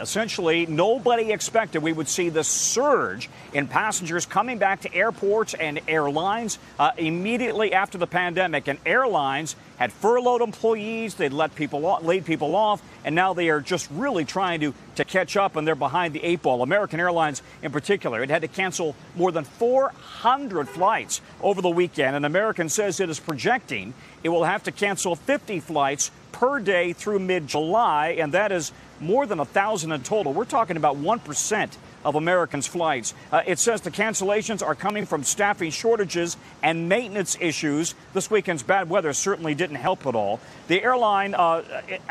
Essentially, nobody expected we would see the surge in passengers coming back to airports and airlines uh, immediately after the pandemic. And airlines had furloughed employees, they'd let people off, laid people off, and now they are just really trying to, to catch up and they're behind the eight ball. American Airlines, in particular, it had to cancel more than 400 flights over the weekend, and American says it is projecting it will have to cancel 50 flights per day through mid July, and that is more than a thousand in total. We're talking about 1% of Americans' flights. Uh, it says the cancellations are coming from staffing shortages and maintenance issues. This weekend's bad weather certainly didn't help at all. The airline, uh,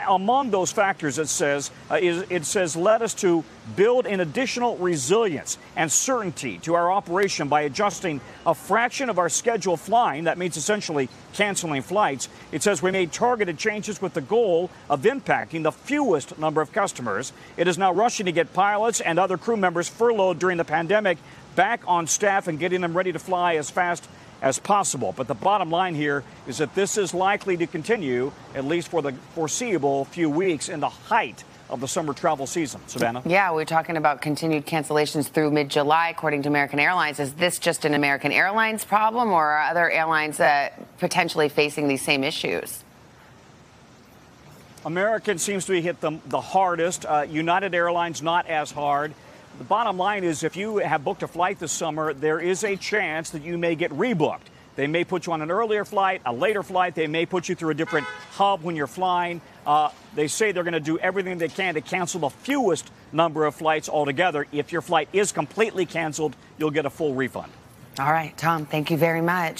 among those factors, it says, uh, is, it says led us to build an additional resilience and certainty to our operation by adjusting a fraction of our scheduled flying. That means essentially canceling flights. It says we made targeted changes with the goal of impacting the fewest number of customers. It is now rushing to get pilots and other crew members furloughed during the pandemic back on staff and getting them ready to fly as fast as possible. But the bottom line here is that this is likely to continue, at least for the foreseeable few weeks, in the height of the summer travel season. Savannah? Yeah, we're talking about continued cancellations through mid July, according to American Airlines. Is this just an American Airlines problem, or are other airlines uh, potentially facing these same issues? American seems to be hit the, the hardest. Uh, United Airlines not as hard. The bottom line is if you have booked a flight this summer, there is a chance that you may get rebooked. They may put you on an earlier flight, a later flight. They may put you through a different hub when you're flying. Uh, they say they're going to do everything they can to cancel the fewest number of flights altogether. If your flight is completely canceled, you'll get a full refund. All right, Tom, thank you very much.